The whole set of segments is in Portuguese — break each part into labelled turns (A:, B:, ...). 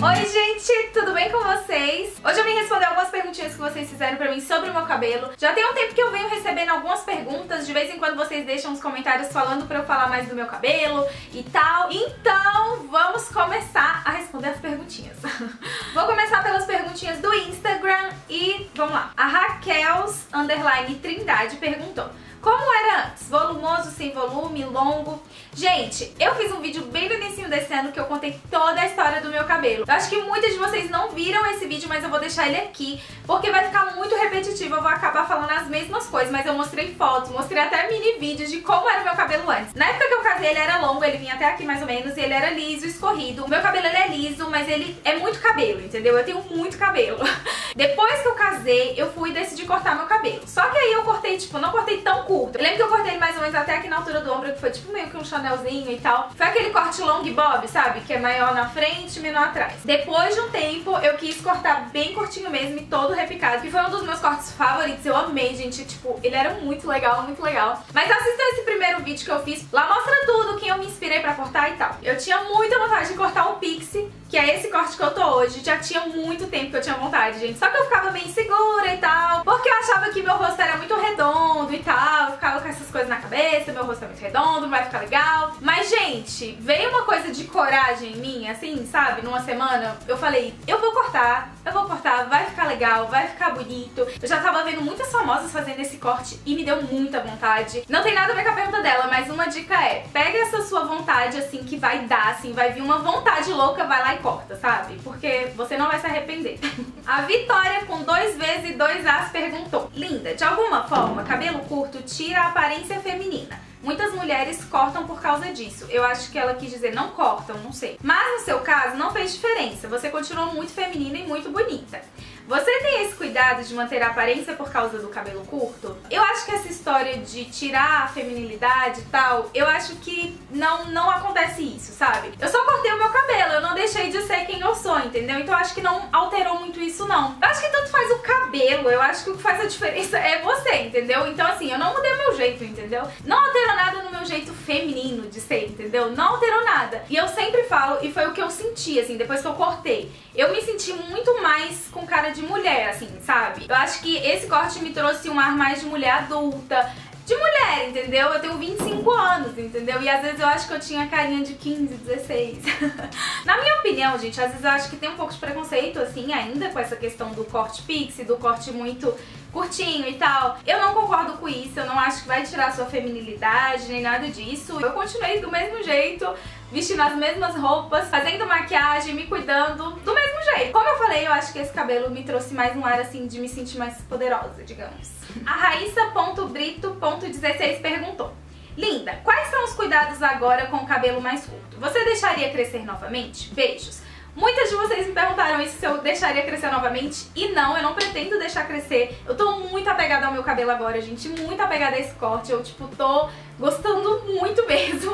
A: Oi gente, tudo bem com vocês? Hoje eu vim responder algumas perguntinhas que vocês fizeram pra mim sobre o meu cabelo. Já tem um tempo que eu venho recebendo algumas perguntas, de vez em quando vocês deixam os comentários falando pra eu falar mais do meu cabelo e tal. Então vamos começar a responder as perguntinhas. Vou começar pelas perguntinhas do Instagram e vamos lá. A Raquels Underline Trindade perguntou como era antes? Volumoso, sem volume, longo? Gente, eu fiz um vídeo bem no início desse ano que eu contei toda a história do meu cabelo. Eu acho que muitos de vocês não viram esse vídeo, mas eu vou deixar ele aqui, porque vai ficar muito repetitivo, eu vou acabar falando as mesmas coisas, mas eu mostrei fotos, mostrei até mini vídeos de como era o meu cabelo antes. Na época que eu casei, ele era longo, ele vinha até aqui mais ou menos, e ele era liso, escorrido. O meu cabelo ele é liso, mas ele é muito cabelo, entendeu? Eu tenho muito cabelo. Depois que eu casei, eu fui decidir cortar meu cabelo. Só que aí eu cortei, tipo, não cortei tão curto. Eu lembro que eu cortei ele mais ou menos até aqui na altura do ombro, que foi tipo meio que um chanelzinho e tal. Foi aquele corte long bob, sabe? Que é maior na frente e menor atrás. Depois de um tempo, eu quis cortar bem curtinho mesmo e todo repicado, que foi um dos meus cortes favoritos. Eu amei, gente. Tipo, ele era muito legal, muito legal. Mas assista esse primeiro vídeo que eu fiz. Lá mostra tudo, quem eu me inspirei pra cortar e tal. Eu tinha muita vontade de cortar o pixie, que é esse corte que eu tô hoje. Já tinha muito tempo que eu tinha vontade, gente. Só que eu ficava bem insegura e tal, porque eu achava que meu rosto era muito redondo e tal. Eu ficava com essas coisas na cabeça, meu rosto é muito redondo, não vai ficar legal. Mas, gente, veio uma coisa de coragem em mim, assim, sabe? Numa semana, eu falei, eu vou cortar, eu vou cortar, vai ficar legal, vai ficar bonito. Eu já tava vendo muitas famosas fazendo esse corte e me deu muita vontade. Não tem nada a ver com a pergunta dela, mas uma dica é, pega essa sua vontade, assim, que vai dar, assim, vai vir uma vontade louca, vai lá e corta, sabe? Porque você não vai se arrepender. a Vitória, com dois vezes e dois As, perguntou, linda, de alguma forma, cabelo curto tira a aparência feminina. Muitas mulheres cortam por causa disso. Eu acho que ela quis dizer não cortam, não sei. Mas no seu caso não fez diferença. Você continuou muito feminina e muito bonita. Você tem esse cuidado de manter a aparência por causa do cabelo curto? Eu acho que essa história de tirar a feminilidade e tal, eu acho que não, não acontece isso, sabe? Eu só cortei o meu cabelo, eu não deixei de ser quem eu sou, entendeu? Então eu acho que não alterou muito isso, não. Eu acho que tanto faz o cabelo, eu acho que o que faz a diferença é você, entendeu? Então assim, eu não mudei o meu jeito, entendeu? Não alterou nada no meu jeito feminino de ser, entendeu? Não alterou nada. E eu sempre falo, e foi o que eu senti, assim, depois que eu cortei. Eu me senti muito mais com cara de mulher, assim, sabe? Eu acho que esse corte me trouxe um ar mais de mulher adulta, de mulher, entendeu? Eu tenho 25 anos, entendeu? E às vezes eu acho que eu tinha carinha de 15, 16. Na minha opinião, gente, às vezes eu acho que tem um pouco de preconceito, assim, ainda com essa questão do corte pixie, do corte muito curtinho e tal. Eu não concordo com isso, eu não acho que vai tirar sua feminilidade, nem nada disso. Eu continuei do mesmo jeito, vestindo as mesmas roupas, fazendo maquiagem, me cuidando do mesmo jeito. Como eu falei, eu acho que esse cabelo me trouxe mais um ar assim de me sentir mais poderosa, digamos. A Raíssa.brito.16 perguntou Linda, quais são os cuidados agora com o cabelo mais curto? Você deixaria crescer novamente? Beijos. Muitas de vocês me perguntaram isso se eu deixaria crescer novamente e não, eu não pretendo deixar crescer. Eu tô muito apegada ao meu cabelo agora, gente, muito apegada a esse corte. Eu, tipo, tô gostando muito mesmo.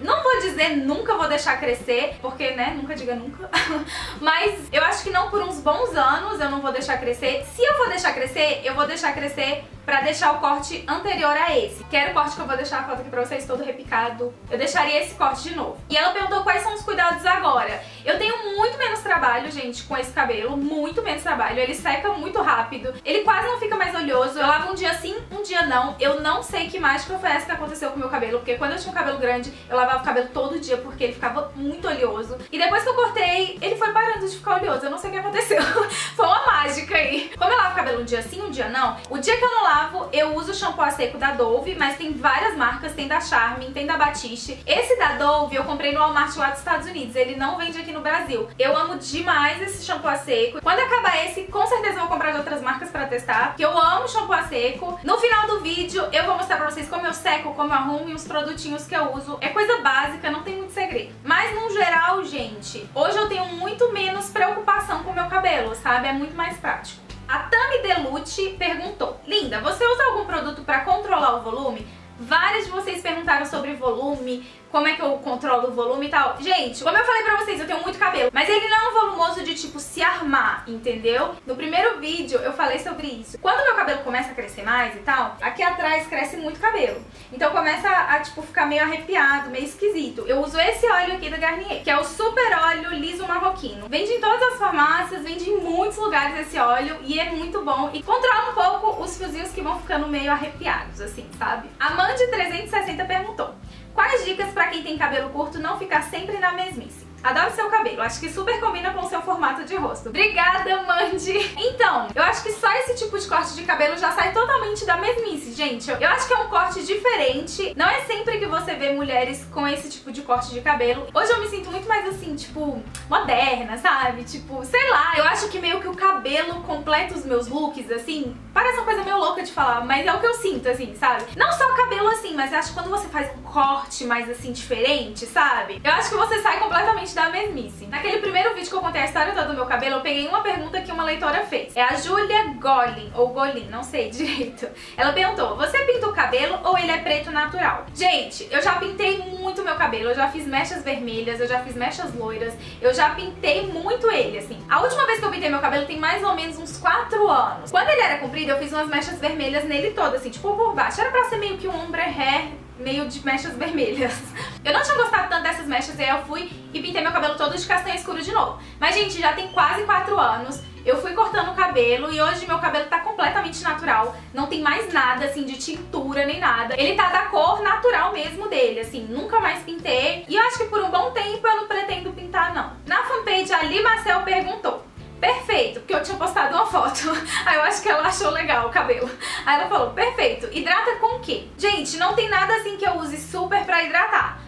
A: Não vou dizer nunca vou deixar crescer, porque, né, nunca diga nunca. Mas eu acho que não por uns bons anos eu não vou deixar crescer. Se eu for deixar crescer, eu vou deixar crescer pra deixar o corte anterior a esse. Que era o corte que eu vou deixar a foto aqui pra vocês todo repicado. Eu deixaria esse corte de novo. E ela perguntou quais são os cuidados agora. Eu tenho muito menos trabalho, gente, com esse cabelo. Muito menos trabalho. Ele seca muito rápido. Ele quase não fica mais oleoso. Eu lavo um dia sim, um dia não. Eu não sei que mágica foi essa que aconteceu com o meu cabelo. Porque quando eu tinha um cabelo grande, eu lavava o cabelo todo dia porque ele ficava muito oleoso. E depois que eu cortei, ele foi parando de ficar oleoso. Eu não sei o que aconteceu. foi uma mágica aí. Como eu lavo o cabelo um dia sim, um dia não, o dia que eu não lavo lavo, eu uso o shampoo a seco da Dove, mas tem várias marcas, tem da Charme, tem da Batiste. Esse da Dove eu comprei no Walmart lá dos Estados Unidos, ele não vende aqui no Brasil. Eu amo demais esse shampoo a seco. Quando acabar esse, com certeza vou comprar de outras marcas pra testar, porque eu amo shampoo a seco. No final do vídeo eu vou mostrar pra vocês como eu seco, como eu arrumo e os produtinhos que eu uso. É coisa básica, não tem muito segredo. Mas no geral, gente, hoje eu tenho muito menos preocupação com o meu cabelo, sabe? É muito mais prático. A Tami Delucci perguntou, Linda, você usa algum produto para controlar o volume? Várias de vocês perguntaram sobre volume, como é que eu controlo o volume e tal. Gente, como eu falei pra vocês, eu tenho muito cabelo, mas ele não é um volumoso de tipo se armar, entendeu? No primeiro vídeo eu falei sobre isso. Quando meu cabelo começa a crescer mais e tal, aqui atrás cresce muito cabelo. Então começa a, tipo, ficar meio arrepiado, meio esquisito. Eu uso esse óleo aqui da Garnier, que é o Super Óleo Liso Marroquino. Vende em todas as farmácias, vende em muitos lugares esse óleo e é muito bom. E controla um pouco os fiozinhos que vão ficando meio arrepiados, assim, sabe? A Mandy360 perguntou, quais dicas pra quem tem cabelo curto não ficar sempre na mesmice? Adoro seu cabelo, acho que super combina com o seu formato de rosto. Obrigada, Mandy! Então, eu acho que só esse tipo de corte de cabelo já sai totalmente da mesmice, gente. Eu acho que é um corte diferente. Não é sempre que você vê mulheres com esse tipo de corte de cabelo. Hoje eu me sinto muito mais assim, tipo, moderna, sabe? Tipo, sei lá, eu acho que meio que o cabelo completa os meus looks, assim. Parece uma coisa meio louca de falar, mas é o que eu sinto, assim, sabe? Não só o cabelo assim, mas acho que quando você faz um corte mais assim, diferente, sabe? Eu acho que você sai completamente da mesmice. Naquele primeiro vídeo que eu contei a história toda do meu cabelo, eu peguei uma pergunta que uma leitora fez. É a Julia Golin, ou Golin, não sei direito. Ela perguntou, você pinta o cabelo ou ele é preto natural? Gente, eu já pintei muito meu cabelo, eu já fiz mechas vermelhas, eu já fiz mechas loiras, eu já pintei muito ele, assim. A última vez que eu pintei meu cabelo tem mais ou menos uns 4 anos. Quando ele era comprido, eu fiz umas mechas vermelhas nele todo, assim, tipo por baixo. Era pra ser meio que um ombre hair meio de mechas vermelhas. Eu não tinha gostado tanto dessas mechas, aí eu fui e pintei meu cabelo todo de castanho escuro de novo. Mas, gente, já tem quase 4 anos. Eu fui cortando o cabelo e hoje meu cabelo tá completamente natural. Não tem mais nada, assim, de tintura nem nada. Ele tá da cor natural mesmo dele, assim. Nunca mais pintei. E eu acho que por um bom tempo eu não pretendo pintar, não. Na fanpage, a Li Marcel perguntou perfeito, porque eu tinha postado uma foto. Aí eu acho que ela achou legal o cabelo. Aí ela falou, perfeito, hidrata com o quê? Gente, não tem nada assim que eu use super pra hidratar.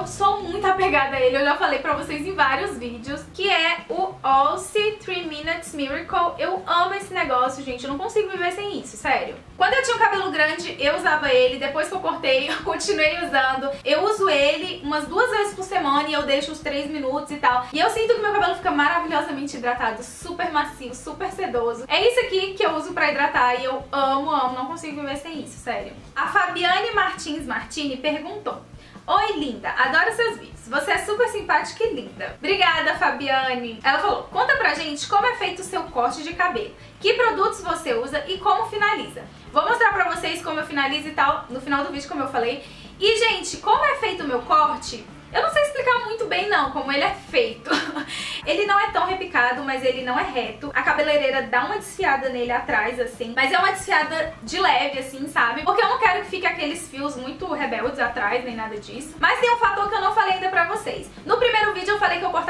A: Eu sou muito apegada a ele, eu já falei pra vocês em vários vídeos, que é o Olse 3 Minutes Miracle. Eu amo esse negócio, gente, eu não consigo viver sem isso, sério. Quando eu tinha um cabelo grande, eu usava ele, depois que eu cortei, eu continuei usando. Eu uso ele umas duas vezes por semana e eu deixo uns 3 minutos e tal. E eu sinto que meu cabelo fica maravilhosamente hidratado, super macio, super sedoso. É isso aqui que eu uso pra hidratar e eu amo, amo, não consigo viver sem isso, sério. A Fabiane Martins Martini perguntou Oi, linda, adoro seus vídeos. Você é super simpática e linda. Obrigada, Fabiane. Ela falou, conta pra gente como é feito o seu corte de cabelo, que produtos você usa e como finaliza. Vou mostrar pra vocês como eu finalizo e tal no final do vídeo, como eu falei. E, gente, como é feito o meu corte, eu não sei explicar muito bem não como ele é feito. ele não é tão repicado, mas ele não é reto. A cabeleireira dá uma desfiada nele atrás, assim. Mas é uma desfiada de leve, assim, sabe? Porque eu não quero que fique aqueles fios muito rebeldes atrás, nem nada disso. Mas tem um fator que eu não falei ainda pra vocês. No primeiro vídeo eu falei que eu cortava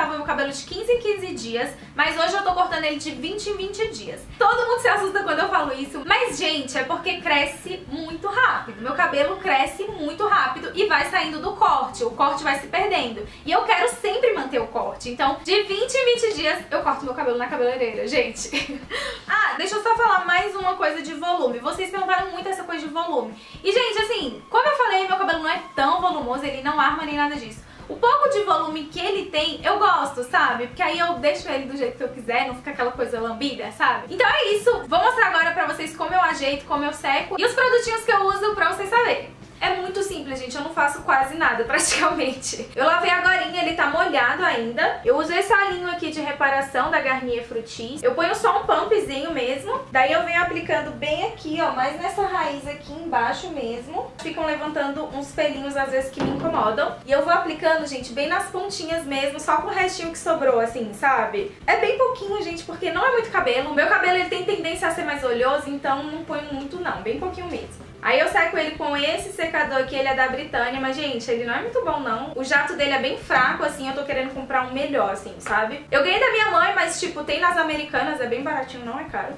A: cabelo de 15 em 15 dias, mas hoje eu tô cortando ele de 20 em 20 dias. Todo mundo se assusta quando eu falo isso, mas, gente, é porque cresce muito rápido. Meu cabelo cresce muito rápido e vai saindo do corte. O corte vai se perdendo. E eu quero sempre manter o corte. Então, de 20 em 20 dias, eu corto meu cabelo na cabeleireira, gente. ah, deixa eu só falar mais uma coisa de volume. Vocês perguntaram muito essa coisa de volume. E, gente, assim, como eu falei, meu cabelo não é tão volumoso, ele não arma nem nada disso. O pouco de volume que ele tem, eu gosto, sabe? Porque aí eu deixo ele do jeito que eu quiser, não fica aquela coisa lambida, sabe? Então é isso. Vou mostrar agora pra vocês como eu ajeito, como eu seco e os produtinhos que eu uso pra vocês saberem. É muito simples, gente, eu não faço quase nada praticamente. Eu lavei agora, ele tá molhado ainda. Eu uso esse alinho aqui de reparação da Garnier Frutis. Eu ponho só um pumpzinho mesmo. Daí eu venho aplicando bem aqui, ó, mais nessa raiz aqui embaixo mesmo. Ficam levantando uns pelinhos às vezes que me incomodam. E eu vou aplicando, gente, bem nas pontinhas mesmo, só com o restinho que sobrou, assim, sabe? É bem pouquinho, gente, porque não é muito cabelo. O meu cabelo, ele tem tendência a ser mais oleoso, então não ponho muito não, bem pouquinho mesmo. Aí eu seco ele com esse secador aqui, ele é da Britânia, mas gente, ele não é muito bom não. O jato dele é bem fraco, assim, eu tô querendo comprar um melhor, assim, sabe? Eu ganhei da minha mãe, mas tipo, tem nas americanas, é bem baratinho, não é caro.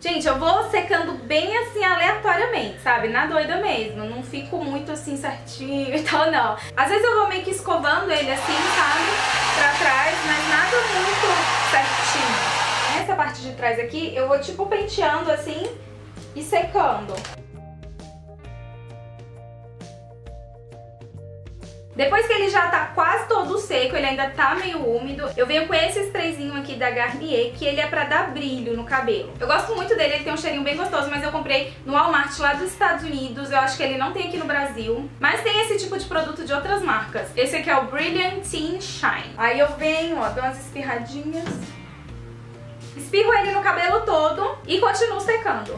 A: Gente, eu vou secando bem assim aleatoriamente, sabe? Na doida mesmo. Não fico muito assim certinho e tal, não. Às vezes eu vou meio que escovando ele assim, sabe? Pra trás, mas nada muito certinho essa parte de trás aqui, eu vou tipo penteando assim e secando. Depois que ele já tá quase todo seco, ele ainda tá meio úmido, eu venho com esse sprayzinho aqui da Garnier, que ele é pra dar brilho no cabelo. Eu gosto muito dele, ele tem um cheirinho bem gostoso, mas eu comprei no Walmart lá dos Estados Unidos, eu acho que ele não tem aqui no Brasil. Mas tem esse tipo de produto de outras marcas. Esse aqui é o Brilliant Teen Shine. Aí eu venho, ó, dou umas espirradinhas. Espirro ele no cabelo todo e continuo secando.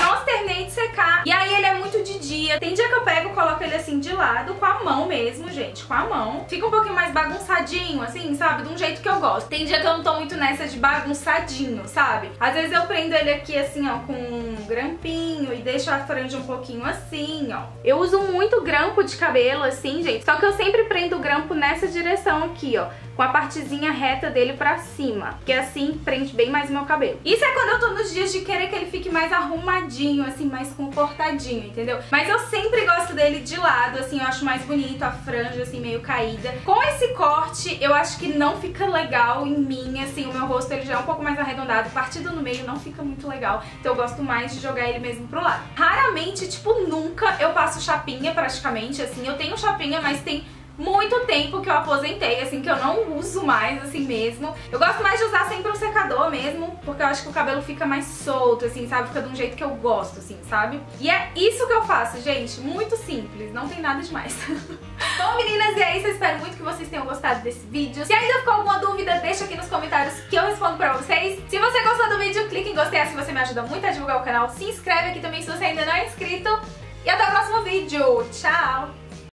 A: Pronto, terminei de secar. E aí ele é muito de dia. Tem dia que eu pego, coloco ele assim de lado, com a mão mesmo, gente, com a mão. Fica um pouquinho mais bagunçadinho, assim, sabe? De um jeito que eu gosto. Tem dia que eu não tô muito nessa de bagunçadinho, sabe? Às vezes eu prendo ele aqui assim, ó, com um grampinho e deixo a franja um pouquinho assim, ó. Eu uso muito grampo de cabelo, assim, gente. Só que eu sempre prendo o grampo nessa direção aqui, ó com a partezinha reta dele pra cima, que assim prende bem mais o meu cabelo. Isso é quando eu tô nos dias de querer que ele fique mais arrumadinho, assim, mais comportadinho, entendeu? Mas eu sempre gosto dele de lado, assim, eu acho mais bonito, a franja, assim, meio caída. Com esse corte, eu acho que não fica legal em mim, assim, o meu rosto ele já é um pouco mais arredondado, partido no meio não fica muito legal, então eu gosto mais de jogar ele mesmo pro lado. Raramente, tipo, nunca eu passo chapinha praticamente, assim, eu tenho chapinha, mas tem muito tempo que eu aposentei, assim, que eu não uso mais, assim mesmo. Eu gosto mais de usar sempre um secador mesmo, porque eu acho que o cabelo fica mais solto, assim, sabe? Fica de um jeito que eu gosto, assim, sabe? E é isso que eu faço, gente. Muito simples, não tem nada demais. Bom, meninas, e é isso. Eu espero muito que vocês tenham gostado desse vídeo. Se ainda ficou alguma dúvida, deixa aqui nos comentários que eu respondo pra vocês. Se você gostou do vídeo, clique em gostei, assim você me ajuda muito a divulgar o canal. Se inscreve aqui também se você ainda não é inscrito. E até o próximo vídeo. Tchau!